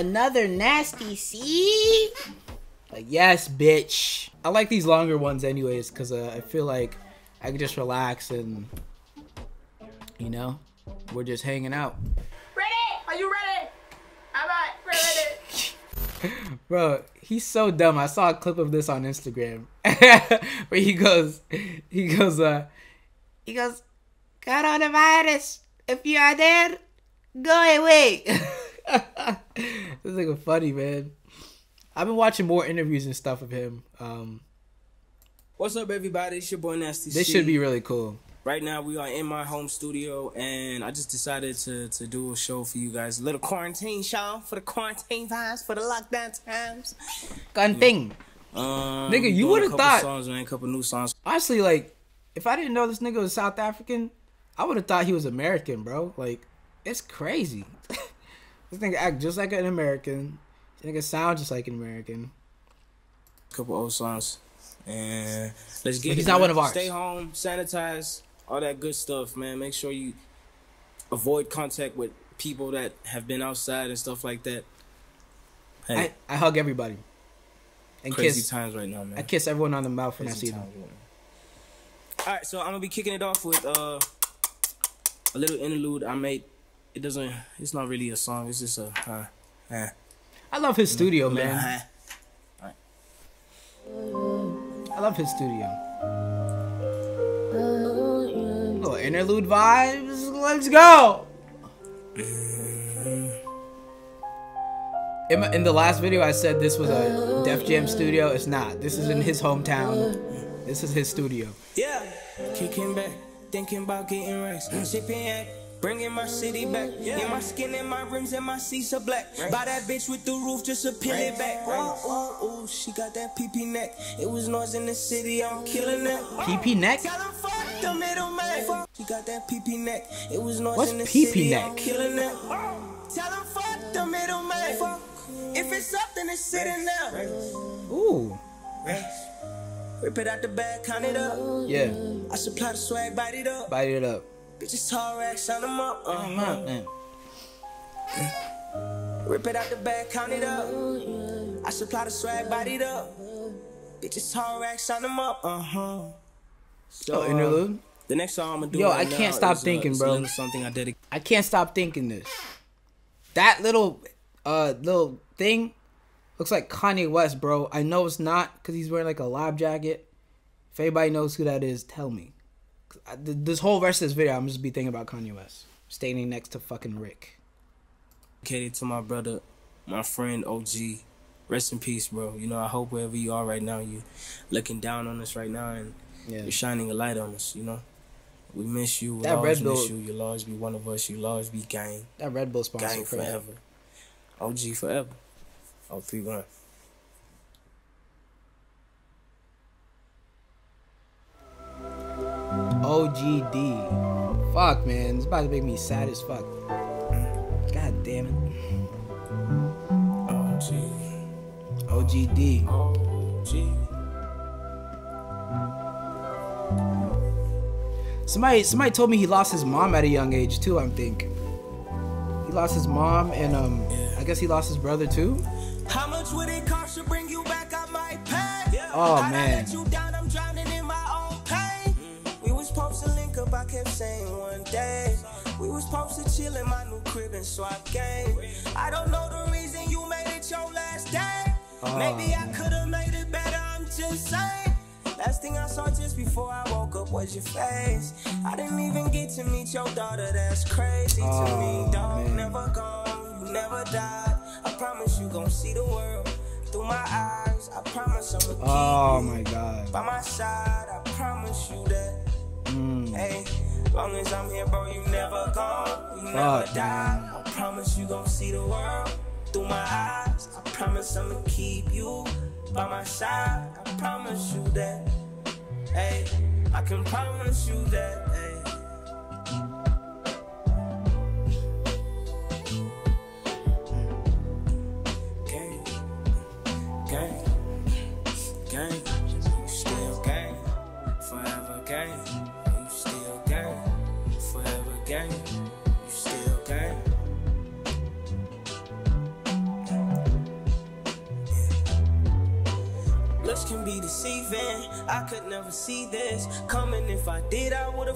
Another Nasty C? Like, yes, bitch. I like these longer ones anyways, because uh, I feel like I can just relax and, you know, we're just hanging out. Ready? Are you ready? All right, ready. Bro, he's so dumb. I saw a clip of this on Instagram where he goes, he goes, uh, he goes, coronavirus, if you are there, go away. this is like a funny man. I've been watching more interviews and stuff of him. Um, What's up, everybody? It's your boy Nasty this C. should be really cool. Right now, we are in my home studio, and I just decided to, to do a show for you guys. A little quarantine show for the quarantine vibes, for the lockdown times. Gunting. Um, Nigga, you would've thought- songs, man, a couple new songs. Honestly, like, if I didn't know this nigga was South African, I would have thought he was American, bro. Like, it's crazy. this nigga act just like an American. This nigga sound just like an American. A couple old songs, and let's get But it. he's not man. one of ours. Stay home, sanitize, all that good stuff, man. Make sure you avoid contact with people that have been outside and stuff like that. Hey, I, I hug everybody. And crazy kiss. times right now, man. I kiss everyone on the mouth when I see them. times right now. All right, so I'm gonna be kicking it off with uh, a little interlude I made. It doesn't. It's not really a song. It's just a. Uh, uh, I love his studio, man. uh. I love his studio. Little interlude vibes. Let's go. In, my, in the last video, I said this was a Def Jam studio. It's not. This is in his hometown. This is his studio. Yeah. Kicking back, thinking about getting racks. Sipping bringing my city back. Yeah, my skin and my rims and my seats are black. Buy that bitch with the roof just to peel it back. Ooh, ooh, oh, ooh, she got that PP neck. It was noise in the city, I'm killing that. PP neck? Tell 'em fuck the middleman. She got that PP neck. It was noise What's in the PP city, neck? I'm killing that. Tell 'em fuck the middleman. Fuck. If it's up, then it's sitting there. Ooh. Rip it out the bag, count it up. Yeah. I supply the swag, bite it up. Bite it up. Bitches tall racks, sign them up. Uh-huh. Man. Rip it out the bag, count it up. I supply the swag, it up. Bitches tall racks, sign them up. Uh-huh. So, Oh, uh, interlude? the next song I'm gonna do. Yo, right I can't stop is, uh, thinking, a bro. Something I dedicate. I can't stop thinking this. That little uh little thing looks like Kanye West, bro. I know it's not because he's wearing like a lab jacket. If anybody knows who that is, tell me. 'Cause I- th- This whole rest of this video, I'm just be thinking about Kanye West standing next to fucking Rick. dedicated to my brother, my friend OG. Rest in peace, bro. You know, I hope wherever you are right now, you looking down on us right now and Yeah. you're shining a light on us, you know. We miss you. We'll That always Red Bull- miss you. You'll always be one of us. You'll always be gang. That Red Bull sponsor Gang crazy. forever. OG forever. Oh, three one. OGD. Fuck, man. It's about to make me sad as fuck. God damn it. OG. OGD. OG. Somebody somebody told me he lost his mom at a young age too, I think. He lost his mom and um I guess he lost his brother too. How much would it cost to bring you back? I might pay. Oh, man. Kept saying one day. We was supposed to chill in my new crib and swap game. I don't know the reason you made it your last day. Oh, Maybe I could have made it better, I'm just saying. Last thing I saw just before I woke up was your face. I didn't even get to meet your daughter, that's crazy to me. Dog, man. never gone, you never died. I promise you gon' see the world through my eyes. I promise I'ma keep Oh my god. by my side. I promise you that. Mm. Hey, long as I'm here, bro, you never gone, you never die. I promise you gon' see the world through my eyes. I promise I'ma keep you by my side. I promise you that. Hey, I can promise you that. Hey.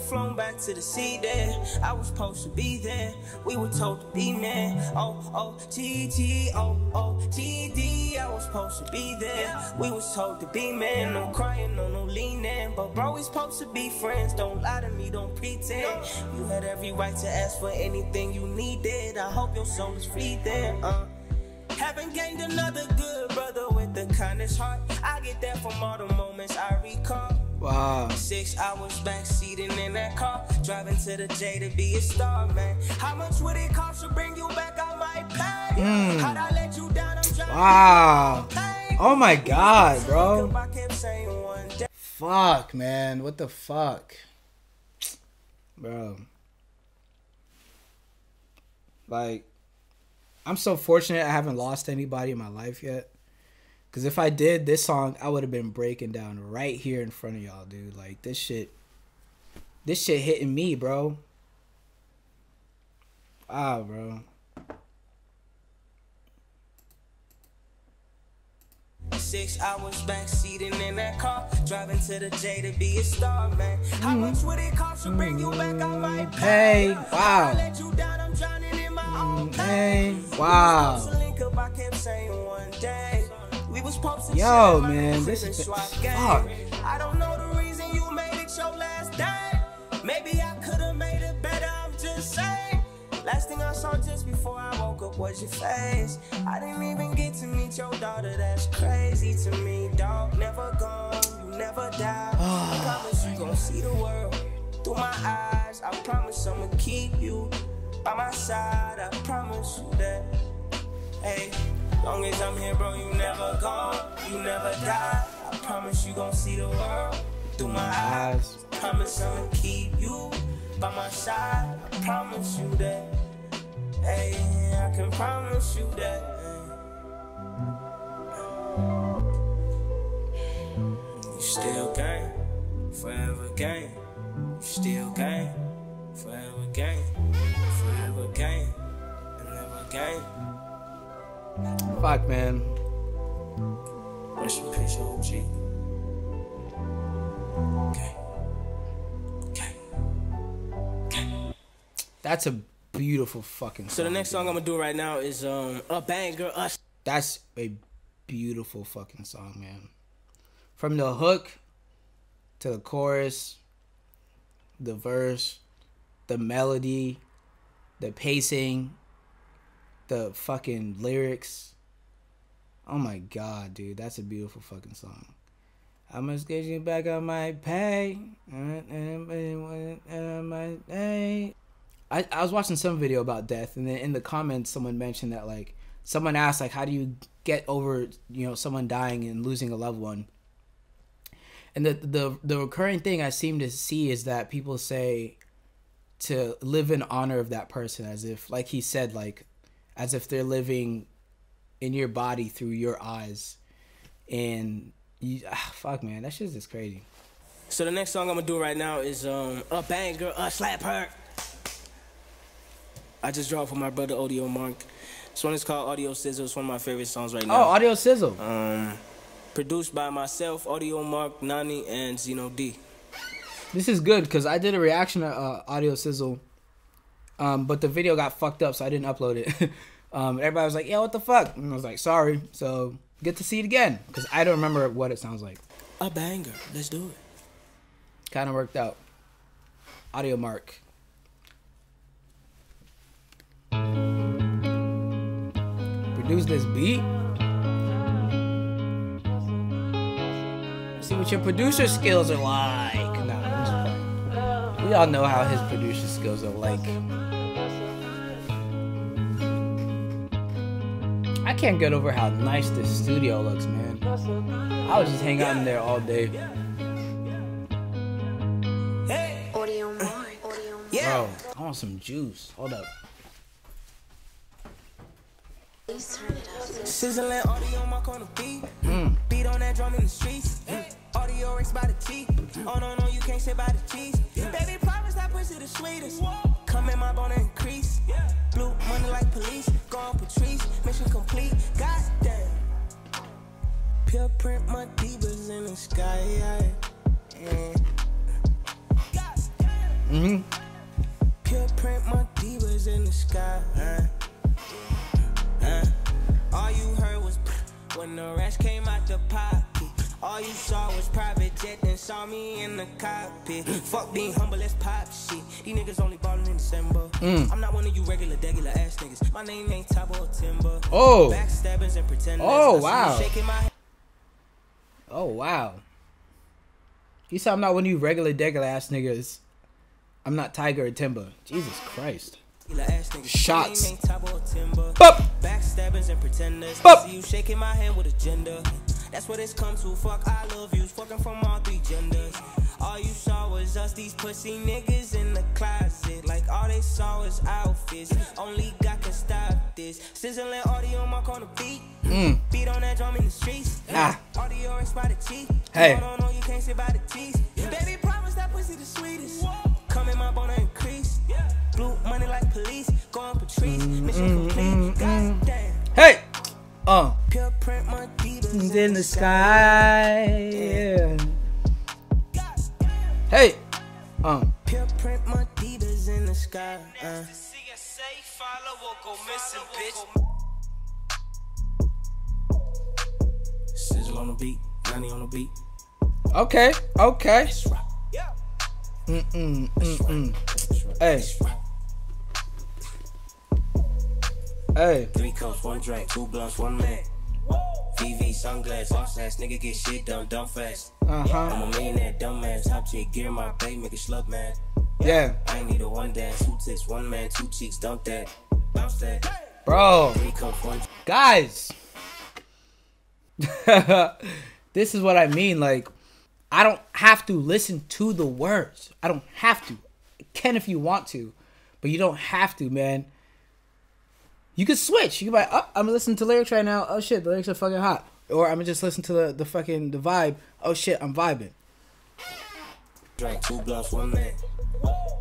Flown back to the sea there. I was supposed to be there. We were told to be men. Oh, oh, T, T, oh, oh, T, D. I was supposed to be there. We was told to be men. No crying, no, no leaning. But bro, we supposed to be friends. Don't lie to me, don't pretend. You had every right to ask for anything you needed. I hope your soul is free there. Uh. Haven't gained another good brother with the kindest heart. I get that from all the moments I recall. Wow. Six hours back seating in that car, driving to the J to be a star, man. How much would it cost to bring you back? I might pay. Mm. How'd I let you down? I'm Wow. Oh my god, bro. I kept saying one day. Fuck, man. What the fuck? Bro. Like, I'm so fortunate I haven't lost anybody in my life yet. Because if I did, this song, I would have been breaking down right here in front of y'all, dude. Like, this shit. This shit hitting me, bro. Ah, bro. Six hours back seating in that car, driving to the J to be a star, man. How mm-hmm. much would it cost to bring you back? I might mm-hmm. Hey, pay. Wow. let you Yo, man, this is- fuck. I don't know the reason you made it your last day. Maybe I could've made it better, I'm just saying. Last thing I saw just before I woke up was your face. I didn't even get to meet your daughter, that's crazy to me, dog. Never gone, you never die. Ah, I promise you gon' see the world through my eyes. I promise I'ma keep you by my side. I promise you that. Hey, long as I'm here, bro, you never gone, you never die. I promise you gon' see the world through my eyes. Promise I'ma keep you by my side. I promise you that. Hey, I can promise you that. You still gang, forever gang. You still gang, forever gang, forever gang, and never gang. Fuck, man. Rest in peace, OG. Okay. Okay. Okay. That's a beautiful fucking song. So the next dude. song I'm gonna do right now is um a banger us. That's a beautiful fucking song, man. From the hook to the chorus, the verse, the melody, the pacing, the fucking lyrics. Oh my god, dude, that's a beautiful fucking song. I must get you back on my pay. I, I was watching some video about death, and then in the comments, someone mentioned that like someone asked like, how do you get over you know someone dying and losing a loved one? And the the the recurring thing I seem to see is that people say to live in honor of that person, as if like he said, like as if they're living in your body through your eyes, and you ah, fuck man, that shit's just crazy. So the next song I'm gonna do right now is um a banger, a slap her. I just dropped for my brother Audiomarc. This one is called Audio Sizzle. It's one of my favorite songs right now. Oh, audio sizzle. Um, produced by myself, Audiomarc, Nani, and Zeno D. This is good because I did a reaction to uh, Audio Sizzle, um, but the video got fucked up, so I didn't upload it. um, everybody was like, "Yeah, what the fuck?" And I was like, "Sorry." So get to see it again because I don't remember what it sounds like. A banger. Let's do it. Kind of worked out. Audiomarc. Produce this beat. See what your producer skills are like. Nah, we all know how his producer skills are like. I can't get over how nice this studio looks, man. I was just hanging out in there all day. Hey, Audiomarc. Audio Mark. yeah. Bro, I want some juice. Hold up. Please turn it up. Sizzling Audiomarc on the beat. Mm. Beat on that drum in the streets. Audio race by the T. Oh no, no, you can't say by the cheese. Baby, promise that pussy the sweetest. Come in my bone and increase. Blue money like police. Go on Patrice. Mission complete. God damn. Pure print my divas in the sky. Yeah. hmm Pure print my divas in the sky. Uh, uh. All you heard was when the rest came out the pocket. All you saw was private jet and saw me in the cockpit. Fuck being humble, let's pop shit. These niggas only ballin' in December. Mm. I'm not one of you regular, regular ass niggas. My name ain't Tabo Timber. Oh. Backstabbers and pretenders. Oh, you wow. Shaking my. Oh wow. He said I'm not one of you regular degular ass niggas. I'm not Tiger or Timber. Jesus Christ. regular. Shots. My name ain't Tabo or Timber. Bup! Backstabbers and pretenders. Bup. I see you shaking my head with agenda. That's what it's come to. Fuck, I love yous. Fucking from all three genders. All you saw was us, these pussy niggas in the closet. Like all they saw was outfits. Only God can stop this. Sizzling audio on my corner beat. Beat on that drum in the streets. Ah. Audio is by the cheek. Hey. Don't know you can't sit by the teeth. Baby, promise that pussy the sweetest. Come in my bone and increase. Blue money like police. Going Patrice. Mission complete. God damn. Hey! Uh. Pure print my In the sky. Yeah. Hey! Um. Pure print my in the sky. Uh. Sizzle on the beat, money on the beat. Okay. Okay. Mm mm mm mm. Hey. Hey. Three cups, one drink, two blunts, one man. VV sunglasses, boss ass nigga get shit done, dumb fast. Uh-huh. I'm a millionaire, dumbass. Top chick, gear my pay, make it slug man. Yeah. I need a one dance, two tits, one man, two cheeks, dump that. Bounce that. Bro. Three cups, one Guys. this is what I mean. Like, I don't have to listen to the words. I don't have to. You can if you want to, but you don't have to, man. You can switch. You can be like, oh, I'm gonna listen to lyrics right now. Oh shit, the lyrics are fucking hot. Or I'm gonna just listen to the, the fucking the vibe. Oh shit, I'm vibing. Drink two blunts, one man.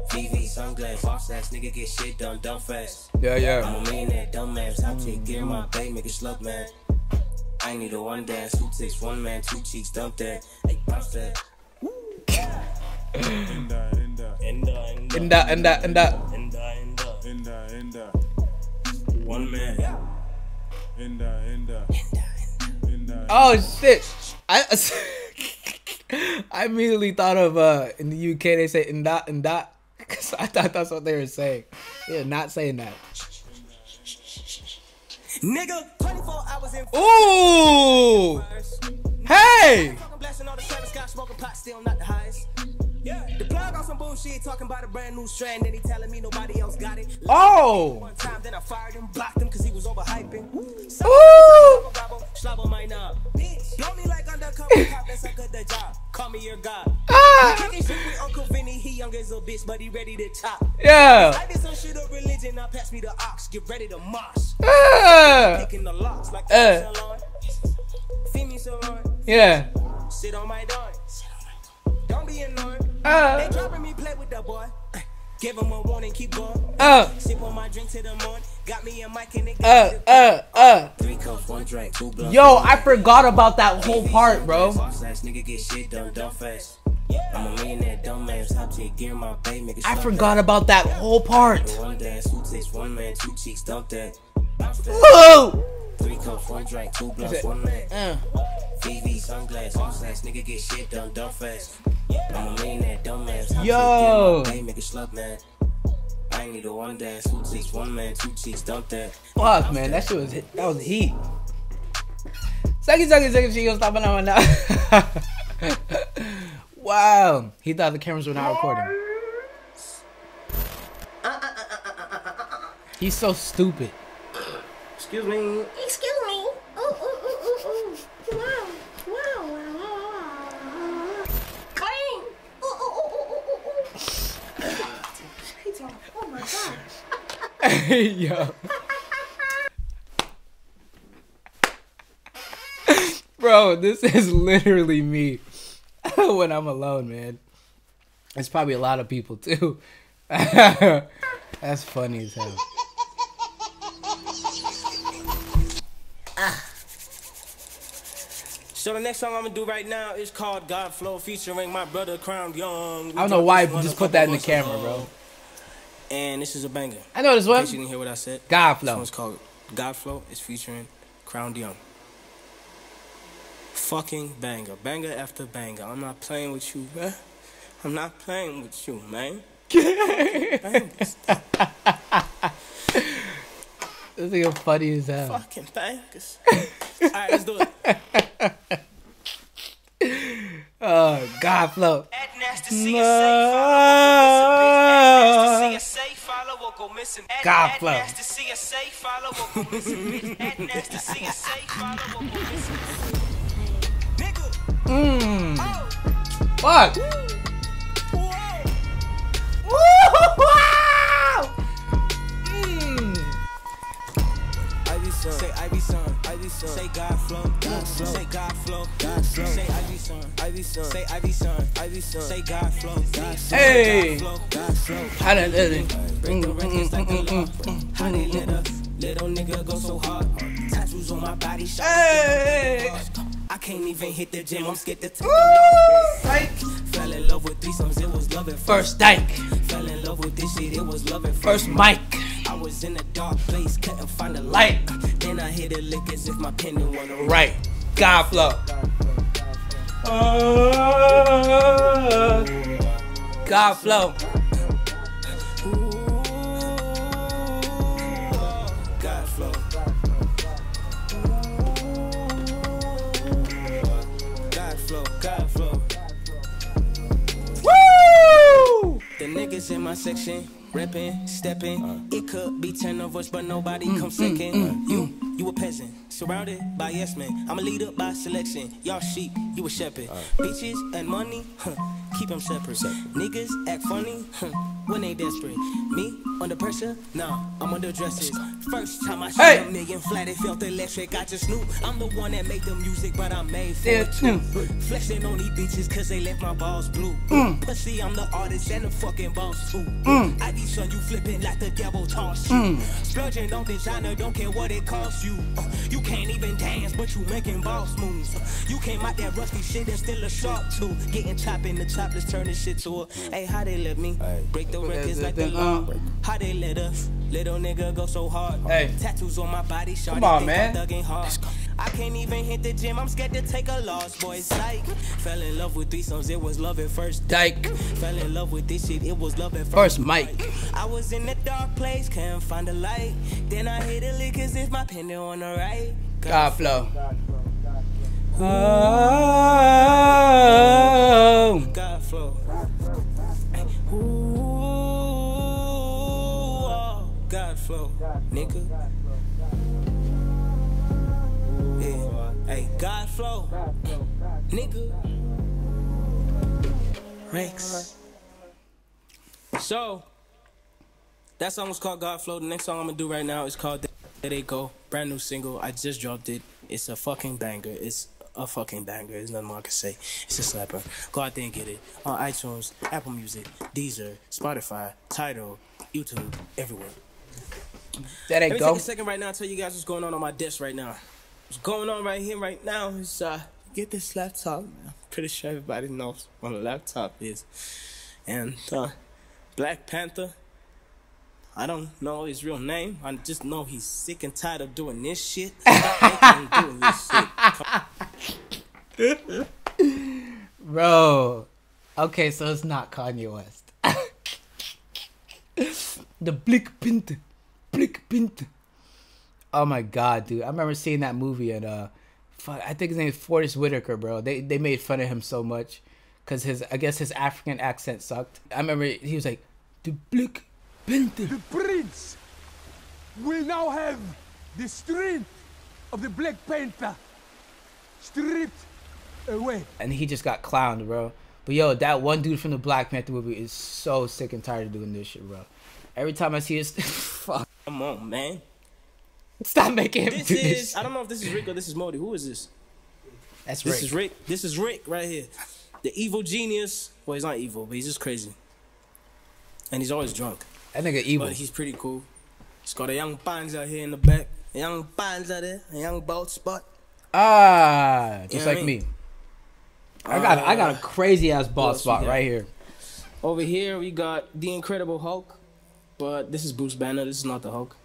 VV sunglasses, boss ass nigga get shit done, dumb fast. Yeah, yeah. I'm yeah. a millionaire, dumbass. Top chick, gear my pay, make it slug man. I need a one dance, two tits, one man, two cheeks, dump that. Hey, bounce that. Enda, enda, Enda, enda, And that and that and that. enda, Oh shit! I I immediately thought of uh in the UK they say and that and that because I thought that's what they were saying. They're not saying that. Nigga, 24 hours in Ooh! fires. Hey! Fucking blasting all the Travis Scott, smoking pot, still not the highest. Yeah. The plug on some bullshit, talking about a brand new strand, then he telling me nobody else got it. Oh! One time, then I fired him, blocked him cause he was overhyping. Ooh! Slabo might not. Blow me like undercover cop, that's a good job. Call me your god. Ah! Kicking shit with Uncle Vinny, he young as a bitch, but he ready to chop. Yeah! I did some shit of religion, now pass me the ox, get ready to mosh. Ah! Picking the locks like Uh. salon. Feed me salon, Yeah! sit on my dime. Don't be annoying. Ah! They dropping me, play with the boy. Give him a warning, keep going. Uh! Sip on my drink to the morning. Got me a mic and it Uh! Uh! Uh! Three cups, one drink, two blunts. Yo, I forgot about that whole part, bro. Boss ass nigga get shit done, dumb fast. I'm a millionaire, dumb man. Top chick, gear my pay, make it I forgot about that whole part. One dance, two tits, one man, two cheeks, dump that. Bounce that. Whoa! Three cups, one drink, two blunts, one man. Uh. VV sunglasses, boss ass nigga get shit done, dumb fast. I'm a millionaire, dumb man. Top chick, Yo. gear my pay, make it slap man. I ain't need a one dance, two cheeks, one man, two cheeks, dump that. Fuck, man, that shit was that was heat. Sucky, sucky, sucky, she gonna stop it on now. wow, he thought the cameras were not recording. He's so stupid. Excuse me. Yo. Bro, this is literally me when I'm alone, man. It's probably a lot of people too. That's funny as hell. Ah. So the next song I'm gonna do right now is called God Flow featuring my brother Crowned Yung. We I don't know why just put that in the camera, bro. Ago, And this is a banger. I know this In one. case you didn't hear what I said. God This flow. one's called God Flow. It's featuring Crowned Yung. Fucking banger. Banger after banger. I'm not playing with you, man. I'm not playing with you, man. Bangers. This nigga funny as hell. Fucking bangers. Alright, let's do it. Oh, God flow. Add go missing, bitch. Add nasty, see a safe follow, or go missing. Add- God flow. nasty, see a safe follow, or go missing. Nasty, see a safe follow, or go missing. Nigga, Mmm. oh, Fuck. whoa. Son, say Ivyson, Ivy son, say God flow, God flow, say God flow, God flow, say Ivyson, Ivy son, say Ivyson, Ivy son, say God flow, God flow, Hey. God flow. I done it. Break the Mm, records mm, like a mm, law. mm, How they let a little nigga go so hard? Tattoos on my body, shot. Hey. I can't even hit the gym, I'm scared to take a Psych. Fell in love with threesomes, it was love at first. First dyke. Fell in love with this shit, it was love at First mic. I was in a dark place, couldn't find a light. Then I hit a lick as if my pen didn't wanna write. God flow. God flow. God niggas in my section, reppin', steppin'. Uh. It could be ten of us, but nobody mm, come mm, second. Mm, you, you a peasant, surrounded by yes men. I'm a leader by selection. Y'all sheep, you a shepherd. Uh. Bitches and money, huh, keep them separate. Niggas act funny, huh, when they desperate. Me under pressure, nah, I'm under dresses. First time I shot Hey. a million flat, it felt electric. I just knew I'm the one that made the music, but I'm made for Yeah, it too. mm. Flexing on these bitches cause they left my balls blue. Pussy, I'm the artist and the fucking boss too. I be son, you flipping like the devil toss you. Splurging on designer, don't care what it costs you. Uh, you can't even dance, but you making boss moves. Uh, you came out that rusty shit and still a sharp too. Getting chopped in the chop, let's turn this shit to a. Hey, how they let me break the records like the law? Uh, how they let us little nigga go so hard? Hey. Tattoos on my body, shawty Come on, man. I'm thugging hard. I can't even hit the gym, I'm scared to take a loss, boy. Psych. Fell in love with threesomes, it was love at first. Dyke. Fell in love with this shit, it was love at First first. mic. I was in a dark place, couldn't find a light. Then I hit a lick as if my pen didn't on the right. God flow. Oh. So, that song was called God Flow. The next song I'm gonna do right now is called There They Go. Brand new single. I just dropped it. It's a fucking banger. It's a fucking banger. There's nothing more I can say. It's a slapper. Go out there and get it. On iTunes, Apple Music, Deezer, Spotify, Tidal, YouTube, everywhere. There they Let me go. take a second right now and tell you guys what's going on on my desk right now. What's going on right here right now is uh get this laptop. I'm pretty sure everybody knows what a laptop is. And uh Black Panther. I don't know his real name. I just know he's sick and tired of doing this shit. Doing this shit. Bro. Okay, so it's not Kanye West. the Blick Pint. Blick Pint. Oh my god, dude. I remember seeing that movie and uh I think his name is Forest Whitaker, bro. They they made fun of him so much cuz his I guess his African accent sucked. I remember he was like the Blick Pint. The prince will now have the strength of the Black Panther stripped away. and he just got clowned, bro. But yo, that one dude from the Black Panther movie is so sick and tired of doing this shit, bro. Every time I see this, fuck, Come on, man. stop making him This do is this. I don't know if this is Rick or this is Morty. Who is this? That's Rick. This is Rick. This is Rick right here. The evil genius. Well, he's not evil, but he's just crazy. And he's always drunk. That nigga evil. But he's pretty cool. He's got a young bands out here in the back. A young bands out there. A young boat spot. Ah, just Yeah, I like mean- me. I got I got a Uh, crazy ass bald spot right here. Over here we got the Incredible Hulk, but this is Bruce Banner. This is not the Hulk.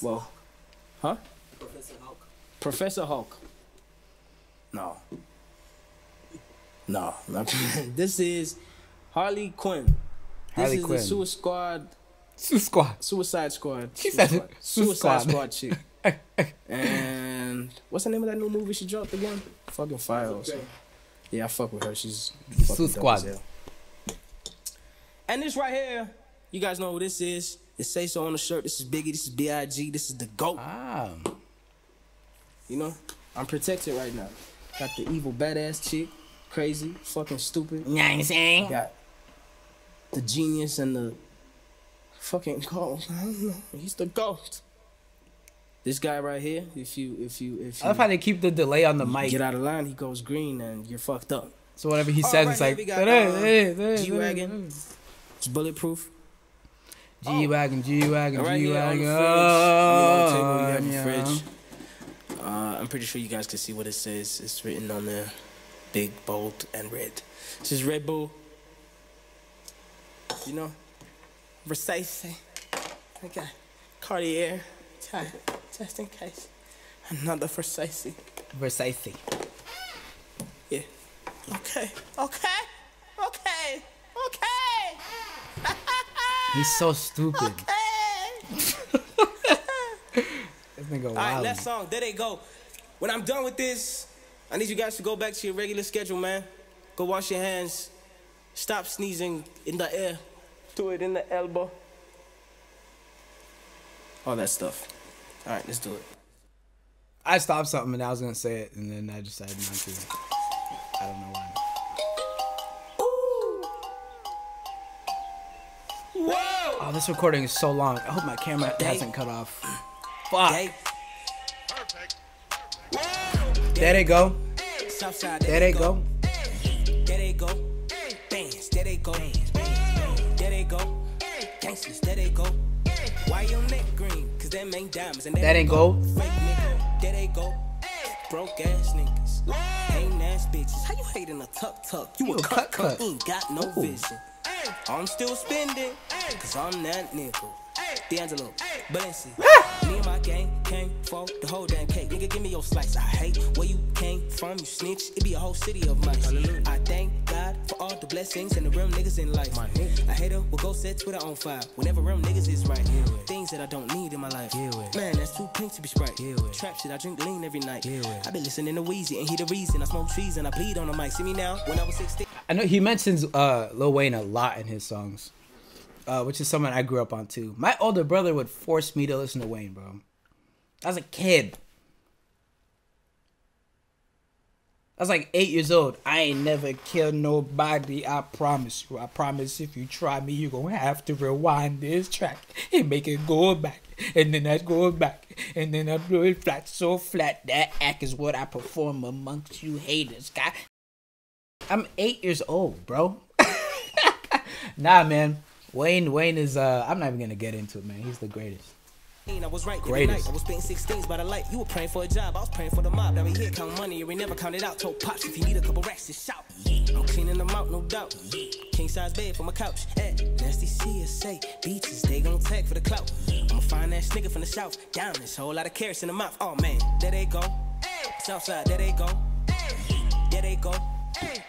Well, huh? Professor Hulk. Professor Hulk. No. No, not- this is Harley Quinn. This Harley is Quinn. the Suicide Squad. Sue Squad. Suicide Squad. She Suicide said. Suicide Squad. Squad chick. and what's the name of that new movie she dropped again? Fucking Fire something. Yeah, I fuck with her. She's dope Squad. And this right here, you guys know who this is. It say so on the shirt. This is Biggie. This is Big. This is the goat. Ah, You know, I'm protected right now. Got the evil badass chick, crazy, fucking stupid. you know what I'm saying? Got the genius and the fucking goat. I don't know. He's the goat. This guy right here, if you if you if you, I love you how they keep the delay on the mic. get out of line, he goes green and you're fucked up. So whatever he Oh, says, right it's here like we got, uh, G-Wagon. It's bulletproof. G wagon, G wagon, G here on the wagon. fridge, I mean, on the table we have a yeah. Uh, I'm pretty sure you guys can see what it says. It's written on there, big, bold, and red. This is Red Bull. You know, Versace. I got Cartier. Tie, Just in case. Another Versace. Versace. Yeah. Okay. Okay. Okay. Okay. He's so stupid. Okay. This nigga All right, last song. There they go. When I'm done with this, I need you guys to go back to your regular schedule, man. Go wash your hands. Stop sneezing in the air. Do it in the elbow. All that stuff. All right, let's do it. I stopped something and I was gonna say it, and then I decided not to. I don't know why. Whoa! Oh, this recording is so long. I hope my camera hasn't cut off. Fuck. Hey. There they go. There they go. There they go. Bands, there they go. There they go. Gangsters, there they go. Why your neck green? Cause them ain't diamonds. And there That they ain't go. Fake nigga, there they go. Broke ass niggas. Ain't ass bitches. How you hating a tuck tuck? You, You a a cut cut cut. cut. Ain't got no vision. I'm still spending. Cause I'm that nigga. D'Angelo, Balenci. Me and my gang came for the whole damn cake. Nigga, give me your slice. I hate where you came from, you snitch. It be a whole city of mice. I thank God for all the blessings and the real niggas in life. I hate them, will go set Twitter on fire. Whenever real niggas is right. Things that I don't need in my life. Yeah, Man, that's too pink to be sprite. Trap shit, I drink lean every night. I been listening to Weezy and he the reason. I smoke trees and I bleed on the mic. See me now? When I was 16. I know he mentions uh, Lil Wayne a lot in his songs, uh, which is someone I grew up on too. My older brother would force me to listen to Wayne, bro. I was a kid. I was like eight years old. I ain't never killed nobody. I promise you. I promise if you try me, you're gonna have to rewind this track and make it go back. And then I go back. And then I blow it flat, so flat. That act is what I perform amongst you haters, guy. I'm eight years old, bro. nah, man. Wayne, Wayne is. uh I'm not even gonna get into it, man. He's the greatest. I was right Greatest. night. I was spitting 16s by the light. You were praying for a job. I was praying for the mob. Now we here count money and we never counted out. Told pops if you need a couple racks, just shout. Yeah. I'm cleaning them out, no doubt. Yeah. King size bed for my couch. Eh. Nasty CSA. Beaches, they gon' tag for the clout. I'm a fine ass nigga from the south. Diamonds, whole lot of carrots in the mouth. Oh man, there they go. Southside, there they go. There they go.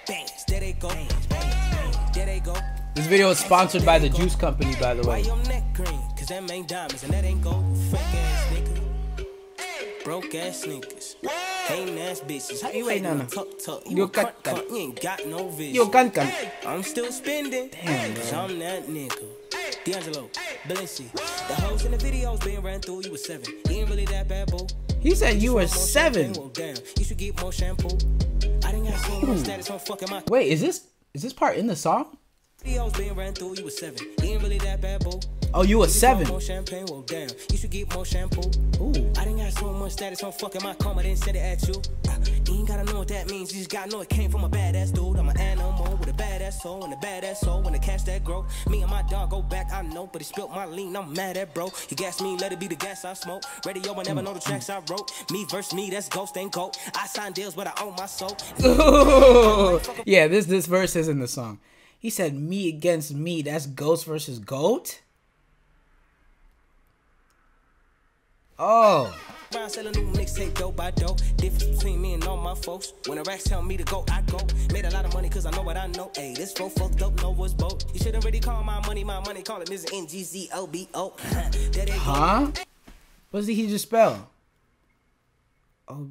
Bands, there they go. bangs There they go. This video is sponsored by the Juice Company, by the way. your neck green? Cause them ain't diamonds and that ain't gold. Fake ass. Broke ass niggas. Hating ass bitches. How you Wait, hating no, on a tuck tuck? You You a cut- cunt cunt. You ain't got no vision. Yo, can't can. I'm still spending. Damn, Cause. I'm that nigga. D'Angelo, Balenci. The hoes in the videos being ran through, you was seven. You ain't really that bad, boo. He said you were seven. well, damn. You should get more shampoo. I didn't got so much status on fucking my Wait, is this is this part in the song? Videos being ran through, you was seven. You ain't really that bad, boo. Oh, you were You seven. More champagne, well damn. You should get more shampoo. Ooh. I done got so much status on fucking my karma, then set it at you. Uh, you ain't gotta know what that means, you just gotta know it came from a badass dude. I'm an animal with a badass soul and a badass soul when the cash that grow. Me and my dog go back, I know, but he spilt my lean, I'm mad at bro. He gassed me, let it be the gas I smoke. Radio, I never know the tracks I wrote. Me versus me, that's ghost ain't goat. I sign deals, but I own my soul. yeah, this this verse is in the song. He said me against me. That's ghost versus goat. Oh. New mixtape dope by dope. Difference between me and all my folks. When the racks tell me to go, I go. Made a lot of money cause I know what I know. Hey, this fucked up, know what's both. You should already call my money my money. Call it Mr. Ngcobo. there they go. Huh? What did he just spell? O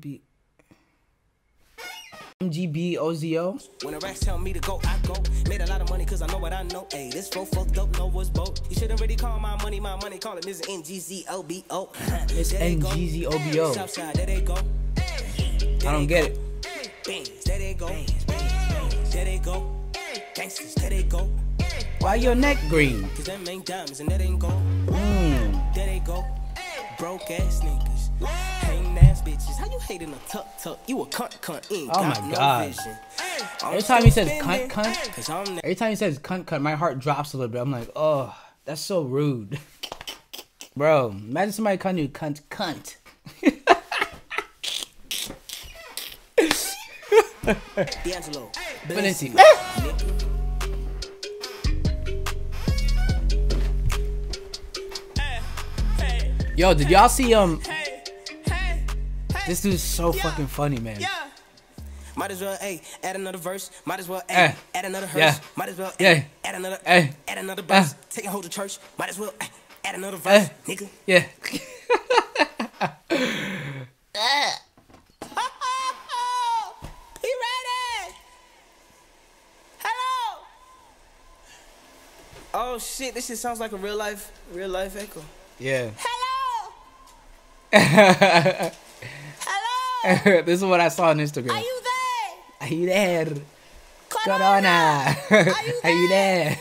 B M G B O Z O. When the racks tell me to go, I go. Made a lot of money cause I know what I know. Hey, this flow fucked up, know what's both. You should already call my money my money. Call it Mr. Ngcobo. It's There they go. Ngcobo. Southside, there they go. I don't get it. Bangs, there they go. There they go. Gangsters, there they go. Why your neck green? Cause them ain't diamonds and that ain't gold. Mm. There they go. Broke ass niggas. Hating ass bitches. How you hating a tuck tuck? You a cunt cunt. Ain't Oh my God. Every time he says cunt, cunt, every time he says cunt, cunt, my heart drops a little bit. I'm like, oh, that's so rude. Bro, imagine somebody calling you cunt, cunt. D'Angelo. Yo, did y'all see um? Hey, hey, This dude's so fucking funny, man. yeah. Might as well, hey, add another verse. Might as well, Eh. hey, add another verse. Yeah. Might as well, Yeah. hey, add another, hey. add another verse. Eh. Taking hold of church. Might as well, eh, add another verse, nigga. Yeah. He ready? Hello. Oh shit! This shit sounds like a real life, real life echo. yeah. Hello. This is what I saw on Instagram. Are you there? Are you there? Corona. Corona. Are you Are you there?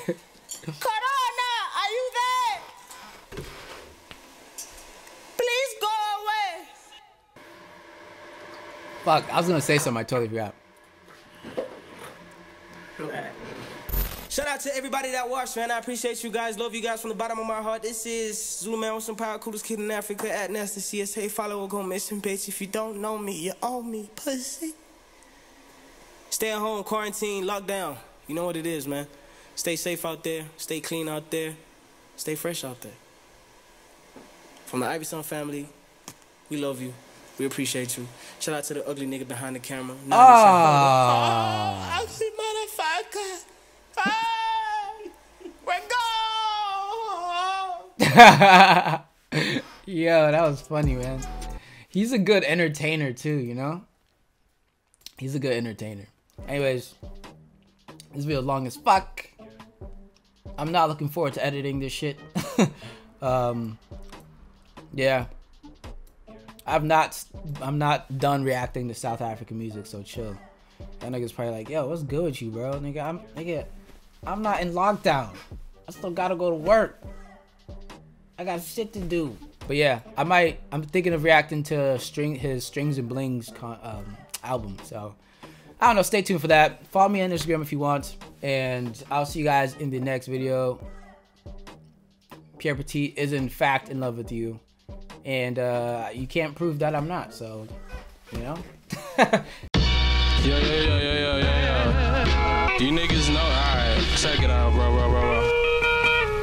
Corona, are you there? Please go away. Fuck, I was gonna say something. I totally forgot. Shout out to everybody that watched, man. I appreciate you guys. Love you guys from the bottom of my heart. This is Zulu Man with some power, coolest kid in Africa at Nasty CSA. Follow or go missing, bitch. If you don't know me, you owe me, pussy. Stay at home, quarantine, lockdown. You know what it is, man. Stay safe out there. Stay clean out there. Stay fresh out there. From the Ivyson family, we love you. We appreciate you. Shout out to the ugly nigga behind the camera. Ah. Ugly motherfucker. Ah, we're gone. Yo, that was funny, man. He's a good entertainer too, you know. He's a good entertainer. Anyways, this video long as fuck. I'm not looking forward to editing this shit. um, yeah. I've not. I'm not done reacting to South African music, so chill. That nigga's probably like, "Yo, what's good with you, bro?" Nigga, I'm nigga, I'm not in lockdown. I still gotta go to work. I got shit to do. But yeah, I might. I'm thinking of reacting to string his strings and blings um, album. So I don't know. Stay tuned for that. Follow me on Instagram if you want, and I'll see you guys in the next video. Pierre Petit is in fact in love with you, and uh, you can't prove that I'm not. So, you know. Yo, yo, yo, yo, yo, yo, yo. You niggas know, alright, check it out, bro.